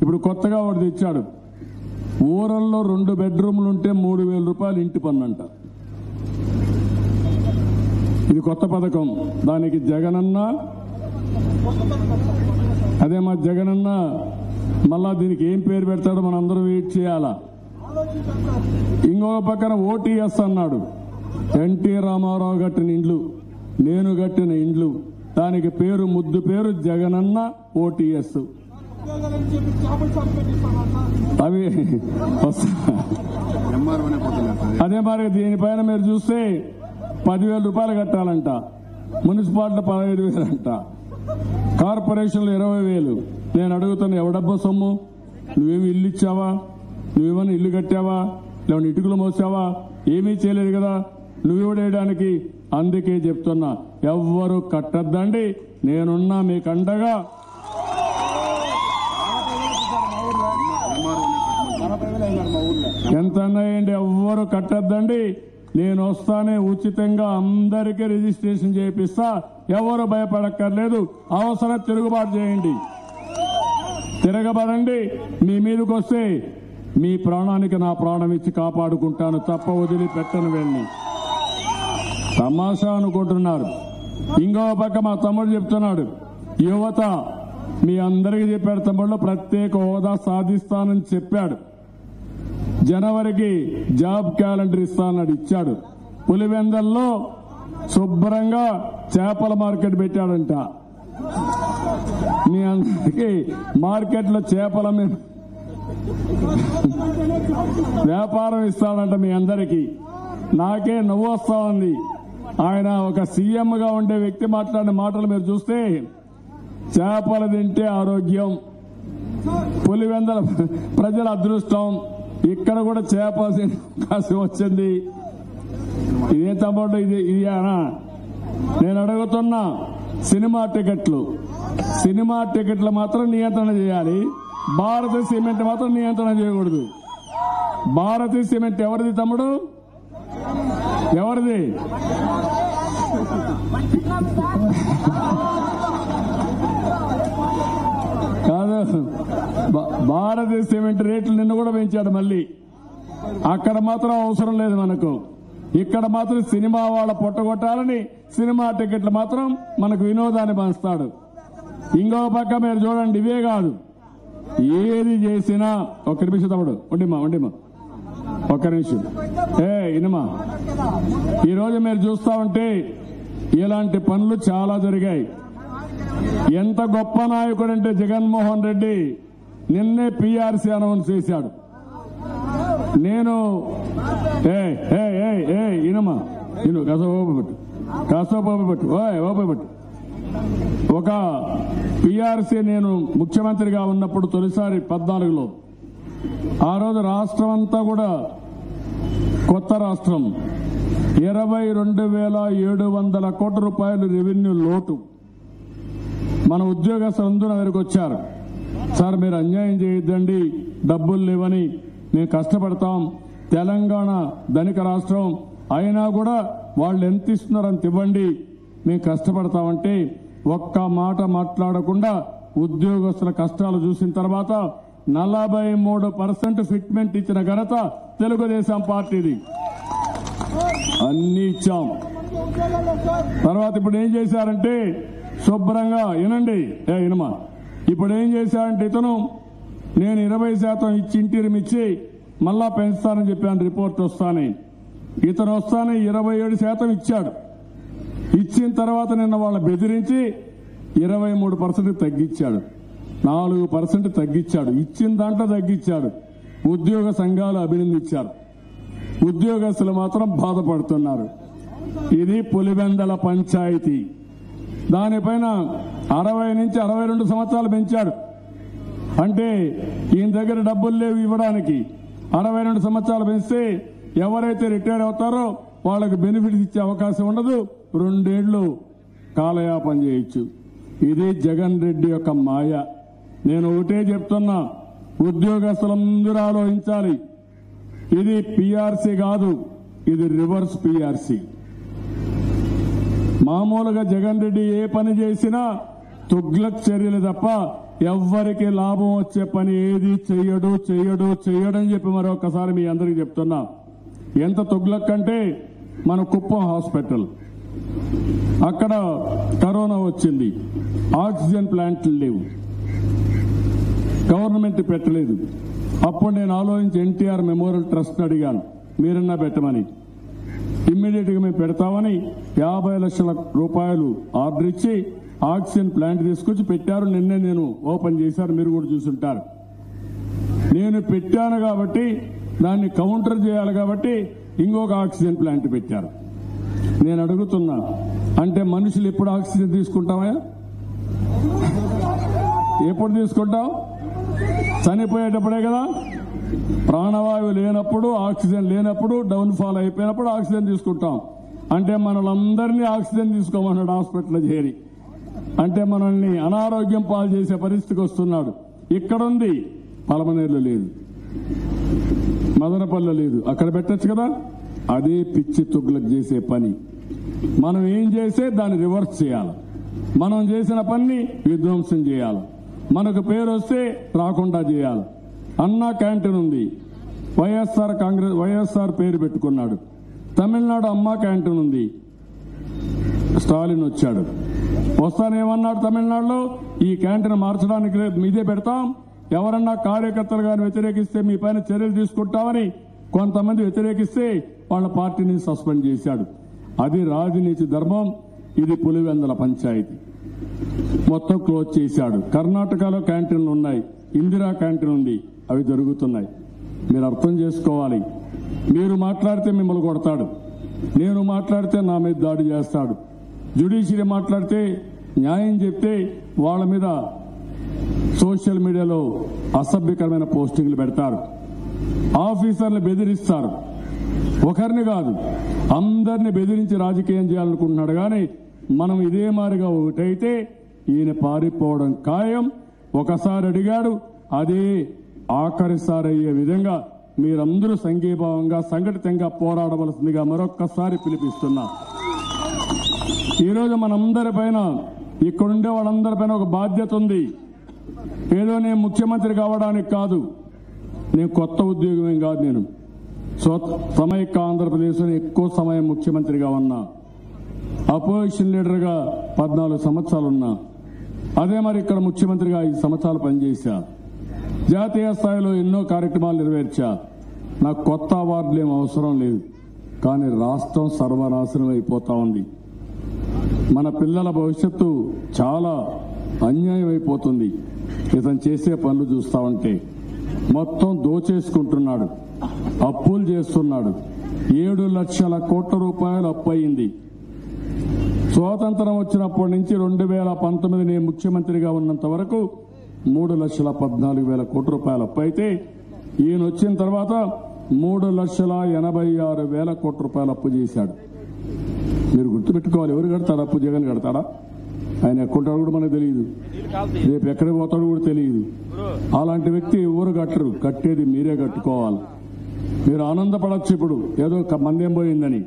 ఇప్పుడు కొత్తగా ఒకటి తెచ్చాడు. ఊరల్లో రెండు బెడ్రూమ్లు ఉంటే మూడు వేల రూపాయలు ఇంటి పన్ను అంట ఇది కొత్త పథకం. దానికి జగనన్న అదే మా జగనన్న మళ్ళా దీనికి ఏం పేరు పెడతాడో మనం అందరూ వెయిట్ చేయాలా? ఇంకొక పక్కన ఓటీఎస్ అన్నాడు. ఎన్టీ రామారావు కట్టిన ఇండ్లు నేను కట్టిన ఇండ్లు. దానికి పేరు ముద్దు పేరు జగనన్న ఓటీఎస్ అవి అదే మరి దీనిపైన మీరు చూస్తే పదివేల రూపాయలు కట్టాలంట. మున్సిపాలిటీ పదహైదు వేలు అంట కార్పొరేషన్లు ఇరవై వేలు. నేను అడుగుతాను ఎవడబ్బా సొమ్ము? నువ్వేమి ఇల్లు ఇచ్చావా? నువ్వేమైనా ఇల్లు కట్టావా? లేవని ఇటుకలు మోసావా? ఏమీ చేయలేదు కదా. నువ్వెవడేయడానికి అందుకే చెప్తున్నా ఎవ్వరు కట్టద్దండి. నేనున్నా మీకు అండగా సొంతంగా అన్నాయండి ఎవ్వరు కట్టద్దండి. నేను వస్తానే ఉచితంగా అందరికీ రిజిస్ట్రేషన్ చేపిస్తా ఎవరు భయపడక్కర్లేదు. అవసరం తిరుగుబాటు చేయండి. తిరగబడండి. మీ మీదకి వస్తే మీ ప్రాణానికి నా ప్రాణం ఇచ్చి కాపాడుకుంటాను. తప్ప వదిలిపెట్టను వెళ్ళి తమాషా అనుకుంటున్నారు. ఇంకో పక్క మా తమ్ముడు చెప్తున్నాడు. యువత మీ అందరికీ చెప్పాడు తమ్ముళ్ళు ప్రత్యేక హోదా సాధిస్తానని చెప్పాడు. జనవరికి జాబ్ క్యాలెండర్ ఇస్తానని ఇచ్చాడు. పులివెందల్లో శుభ్రంగా చేపల మార్కెట్ పెట్టాడంట. మీ అందరికీ మార్కెట్లో చేపల మీద వ్యాపారం ఇస్తాడంట మీ అందరికీ. నాకే నవ్వు వస్తా ఉంది ఆయన ఒక సీఎంగా ఉండే వ్యక్తి మాట్లాడిన మాటలు మీరు చూస్తే చేపలు తింటే ఆరోగ్యం పులివెందల ప్రజల అదృష్టం ఇక్కడ కూడా చేయాల్సిన అవకాశం వచ్చింది. ఇదే తమ్ముడు ఇది ఇది అనా నేను అడుగుతున్నా సినిమా టికెట్లు. సినిమా టికెట్లు మాత్రం నియంత్రణ చేయాలి. భారత సిమెంట్ మాత్రం నియంత్రణ చేయకూడదు. భారతీయ సిమెంట్ ఎవరిది తమ్ముడు? ఎవరిది? భారతీయ సిమెంట్ రేట్లు నిన్న కూడా పెంచాడు మళ్ళీ. అక్కడ మాత్రం అవసరం లేదు మనకు. ఇక్కడ మాత్రం సినిమా వాళ్ళ పొట్టగొట్టాలని సినిమా టికెట్లు మాత్రం మనకు వినోదాన్ని పంచుతాడు. ఇంకో పక్క మీరు చూడండి ఇవే కాదు. ఏది చేసినా ఒక్క నిమిషం తమ్ముడు ఉండిమా ఉండిమా ఒక్క నిమిషం. ఏ ఇనుమా ఈరోజు మీరు చూస్తా ఉంటే ఇలాంటి పనులు చాలా జరిగాయి. ఎంత గొప్ప నాయకుడు అంటే జగన్మోహన్ రెడ్డి. నిన్నే పీఆర్సీ అనౌన్స్ చేశాడు. నేను ఏ ఏ ఏ ఏ ఇనమా ఇను కాస్త ఓపి పెట్టు. కాస్త ఓయ్ ఒక పిఆర్సీ నేను ముఖ్యమంత్రిగా ఉన్నప్పుడు తొలిసారి పద్నాలుగులో. ఆ రోజు రాష్ట్రం అంతా కూడా కొత్త రాష్ట్రం. ఇరవై రెండు వేల ఏడు వందల కోట్ల రూపాయలు రెవెన్యూ లోటు. మన ఉద్యోగస్తులందరూ నా దగ్గరికి వచ్చారు. సార్ మీరు అన్యాయం చేయొద్దండి. డబ్బులు లేవని మేము కష్టపడతాం. తెలంగాణ ధనిక రాష్ట్రం. అయినా కూడా వాళ్ళు ఎంత ఇస్తున్నారు అంత ఇవ్వండి. మేము కష్టపడతామంటే ఒక్క మాట మాట్లాడకుండా ఉద్యోగస్తుల కష్టాలు చూసిన తర్వాత నలభై మూడు పర్సెంట్ ఫిట్మెంట్ ఇచ్చిన ఘనత తెలుగుదేశం పార్టీది. అన్ని ఇచ్చాం. తర్వాత ఇప్పుడు ఏం చేశారంటే శుభ్రంగా వినండి. ఏ ఇనమా ఇప్పుడు ఏం చేశాడంటే ఇతను నేను ఇరవై శాతం ఇచ్చి ఇంటీరియం ఇచ్చి మళ్ళా పెంచుతానని చెప్పాను రిపోర్ట్ వస్తానే. ఇతను వస్తానే ఇరవై ఏడు శాతం ఇచ్చాడు. ఇచ్చిన తర్వాత నిన్న వాళ్ళ బెదిరించి ఇరవై మూడు పర్సెంట్ తగ్గించాడు. నాలుగు పర్సెంట్ తగ్గించాడు. ఇచ్చిన దాంట్లో తగ్గించాడు. ఉద్యోగ సంఘాలు అభినందించారు. ఉద్యోగస్తులు మాత్రం బాధపడుతున్నారు. ఇది పులివెందల పంచాయతీ. దానిపైన అరవై నుంచి అరవై రెండు సంవత్సరాలు పెంచాడు అంటే ఈయన దగ్గర డబ్బులు లేవు ఇవ్వడానికి. అరవై రెండు సంవత్సరాలు పెంచితే ఎవరైతే రిటైర్ అవుతారో వాళ్ళకి బెనిఫిట్స్ ఇచ్చే అవకాశం ఉండదు. రెండేళ్ళు కాలయాపన చేయొచ్చు. ఇది జగన్ రెడ్డి యొక్క మాయ. నేను ఒకటే చెప్తున్నా ఉద్యోగస్తులందరూ ఆలోచించాలి. ఇది పిఆర్సీ కాదు ఇది రివర్స్ పిఆర్సీ. మామూలుగా జగన్ రెడ్డి ఏ పని చేసినా తుగ్లక్ చర్యలు తప్ప ఎవ్వరికి లాభం వచ్చే పని ఏది చెయ్యడు చెయ్యడు చెయ్యడని చెప్పి మరొకసారి మీ అందరికీ చెప్తున్నా. ఎంత తొగ్లక్కంటే మన కుప్పం హాస్పిటల్. అక్కడ కరోనా వచ్చింది. ఆక్సిజన్ ప్లాంట్లు లేవు. గవర్నమెంట్ పెట్టలేదు. అప్పుడు నేను ఆలోచించి ఎన్టీఆర్ మెమోరియల్ ట్రస్ట్ అడిగాను. మీరన్నా పెట్టమని. ఇమ్మీడియట్గా మేము పెడతామని యాభై లక్షల రూపాయలు ఆర్డర్ ఇచ్చి ఆక్సిజన్ ప్లాంట్ తీసుకొచ్చి పెట్టారు. నిన్నే నేను ఓపెన్ చేశారు. మీరు కూడా చూసుంటారు. నేను పెట్టాను కాబట్టి దాన్ని కౌంటర్ చేయాలి కాబట్టి ఇంకొక ఆక్సిజన్ ప్లాంట్ పెట్టారు. నేను అడుగుతున్నా అంటే మనుషులు ఎప్పుడు ఆక్సిజన్ తీసుకుంటామా ఎప్పుడు తీసుకుంటాం చనిపోయేటప్పుడే కదా? ప్రాణవాయువు లేనప్పుడు ఆక్సిజన్ లేనప్పుడు డౌన్ ఫాల్ అయిపోయినప్పుడు ఆక్సిజన్ తీసుకుంటాం. అంటే మనలందరినీ ఆక్సిజన్ తీసుకోమన్నాడు హాస్పిటల్లో చేరి. అంటే మనల్ని అనారోగ్యం పాలు చేసే పరిస్థితికి వస్తున్నాడు. ఇక్కడుంది పలమనేరులో లేదు. మదనపల్లె లేదు. అక్కడ పెట్టచ్చు కదా? అదే పిచ్చి తుగ్లకు చేసే పని. మనం ఏం చేస్తే దాన్ని రివర్స్ చేయాలి. మనం చేసిన పని విధ్వంసం చేయాలి. మనకు పేరు వస్తే రాకుండా చేయాలి. అన్నా క్యాంటీన్ ఉంది. వైఎస్ఆర్ కాంగ్రెస్ వైఎస్ఆర్ పేరు పెట్టుకున్నాడు. తమిళనాడు అమ్మా క్యాంటీన్ ఉంది. స్టాలిన్ వచ్చాడు. వస్తానేమన్నాడు తమిళనాడులో? ఈ క్యాంటీన్ మార్చడానికి రేపు మీదే పెడతాం. ఎవరన్నా కార్యకర్తలు గారిని వ్యతిరేకిస్తే మీ పైన చర్యలు తీసుకుంటామని కొంతమంది వ్యతిరేకిస్తే వాళ్ళ పార్టీని సస్పెండ్ చేశాడు. అది రాజనీతి ధర్మం. ఇది పులివెందల పంచాయతీ. మొత్తం క్లోజ్ చేశాడు. కర్ణాటకలో క్యాంటీన్లు ఉన్నాయి. ఇందిరా క్యాంటీన్ ఉంది. అవి జరుగుతున్నాయి. మీరు అర్థం చేసుకోవాలి. మీరు మాట్లాడితే మిమ్మల్ని కొడతాడు. నేను మాట్లాడితే నా మీద దాడి చేస్తాడు. జ్యుడిషియరీ మాట్లాడితే న్యాయం చెప్తే వాళ్ళ మీద సోషల్ మీడియాలో అసభ్యకరమైన పోస్టింగ్లు పెడతారు. ఆఫీసర్లు బెదిరిస్తారు. ఒకరిని కాదు అందరిని బెదిరించి రాజకీయం చేయాలనుకుంటున్నాడు కానీ మనం ఇదే మారిగా ఒకటైతే ఈయన పారిపోవడం ఖాయం. ఒకసారి అడిగాడు అదే ఆఖరిసారయ్యే విధంగా మీరందరూ సంఘీభావంగా సంఘటితంగా పోరాడవలసిందిగా మరొక్కసారి పిలిపిస్తున్నా. ఈరోజు మనందరి పైన ఇక్కడుండే వాళ్ళందరి పైన ఒక బాధ్యత ఉంది. ఏదో నేను ముఖ్యమంత్రి కావడానికి కాదు. నేను కొత్త ఉద్యోగం కాదు నేను. సో సమైక్య ఆంధ్రప్రదేశ్లో ఎక్కువ సమయం ముఖ్యమంత్రిగా ఉన్నా. అపోజిషన్ లీడర్గా పద్నాలుగు సంవత్సరాలు ఉన్నా అదే మరి ఇక్కడ ముఖ్యమంత్రిగా ఐదు సంవత్సరాలు పనిచేశా. జాతీయ స్థాయిలో ఎన్నో కార్యక్రమాలు నెరవేర్చా. నాకు కొత్త అవార్డులు ఏం అవసరం లేదు. కానీ రాష్ట్రం సర్వనాశనం అయిపోతా ఉంది. మన పిల్లల భవిష్యత్తు చాలా అన్యాయం అయిపోతుంది. ఇతను చేసే పనులు చూస్తా ఉంటే. మొత్తం దోచేసుకుంటున్నాడు. అప్పులు చేస్తున్నాడు. ఏడు లక్షల కోట్ల రూపాయలు అప్పు అయింది స్వాతంత్రం వచ్చినప్పటి నుంచి రెండు వేల పంతొమ్మిది నేను ముఖ్యమంత్రిగా ఉన్నంత వరకు మూడు లక్షల పద్నాలుగు వేల కోట్ల రూపాయల అప్పు అయితే ఈయన వచ్చిన తర్వాత మూడు లక్షల ఎనభై ఆరు వేల కోట్ల రూపాయల అప్పు చేశాడు. మీరు గుర్తుపెట్టుకోవాలి ఎవరు కడతాడు అప్పు? జగన్ కడతాడా? ఆయన ఎక్కుంటాడు కూడా మనకు తెలియదు. రేపు ఎక్కడికి పోతాడో కూడా తెలియదు. అలాంటి వ్యక్తి ఎవరు కట్టరు. కట్టేది మీరే కట్టుకోవాలి. మీరు ఆనందపడచ్చు ఇప్పుడు. ఏదో మందేం పోయిందని.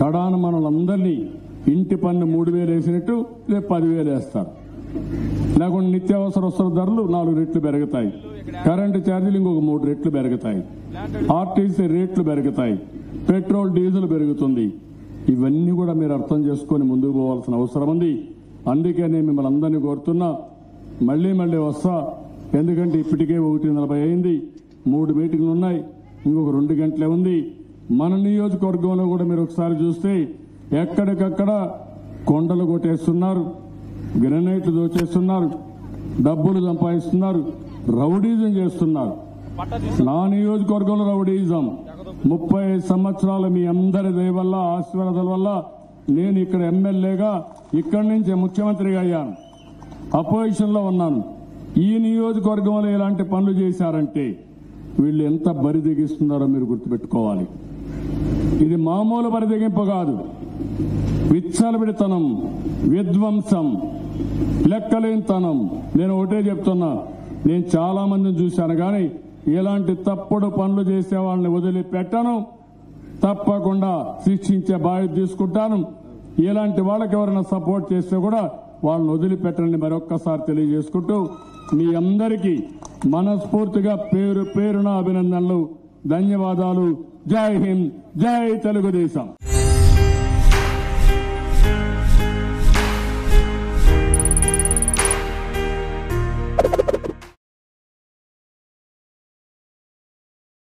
కడాన మనలందరినీ ఇంటి పన్ను మూడు వేలు వేసినట్టు రేపు పదివేలు వేస్తారు. లేకుంటే నిత్యావసర వస్తువుల ధరలు నాలుగు రెట్లు పెరుగుతాయి. కరెంటు ఛార్జీలు ఇంకొక మూడు రెట్లు పెరుగుతాయి. ఆర్టీసీ రేట్లు పెరుగుతాయి. పెట్రోల్ డీజిల్ పెరుగుతుంది. ఇవన్నీ కూడా మీరు అర్థం చేసుకొని ముందుకు పోవాల్సిన అవసరం ఉంది. అందుకే నేను మిమ్మల్ని అందరినీ కోరుతున్నా మళ్ళీ మళ్ళీ వస్తా. ఎందుకంటే ఇప్పటికే ఒకటి నలభై అయింది. మూడు మీటింగ్లు ఉన్నాయి. ఇంకొక రెండు గంటలే ఉంది. మన నియోజకవర్గంలో కూడా మీరు ఒకసారి చూస్తే ఎక్కడికక్కడ కొండలు కొట్టేస్తున్నారు. గ్రెనైట్లు దోచేస్తున్నారు డబ్బులు సంపాదిస్తున్నారు రౌడీజం చేస్తున్నారు. నా నియోజకవర్గంలో రౌడీజం. ముప్పై ఐదు సంవత్సరాలు మీ అందరి దయవల్ల ఆశీర్వాదాల వల్ల నేను ఇక్కడ ఎమ్మెల్యేగా ఇక్కడి నుంచి ముఖ్యమంత్రిగా అయ్యాను. అపోజిషన్లో ఉన్నాను. ఈ నియోజకవర్గంలో ఎలాంటి పనులు చేశారంటే వీళ్ళు ఎంత బరి తెగిస్తున్నారో మీరు గుర్తుపెట్టుకోవాలి. ఇది మామూలు బరిదెగింపు కాదు. విచ్చలవిడితనం విధ్వంసం లెక్కలేనితనం నేను ఒకటే చెప్తున్నా నేను చాలా మందిని చూశాను కానీ ఇలాంటి తప్పుడు పనులు చేసే వాళ్ళని వదిలిపెట్టను. తప్పకుండా శిక్షించే బాధ్యత తీసుకుంటాను. ఇలాంటి వాళ్ళకి ఎవరైనా సపోర్ట్ చేస్తే కూడా వాళ్ళని వదిలిపెట్టండి మరొక్కసారి తెలియజేసుకుంటూ మీ అందరికీ మనస్ఫూర్తిగా పేరు పేరున అభినందనలు ధన్యవాదాలు. జై హింద్ జై తెలుగుదేశం.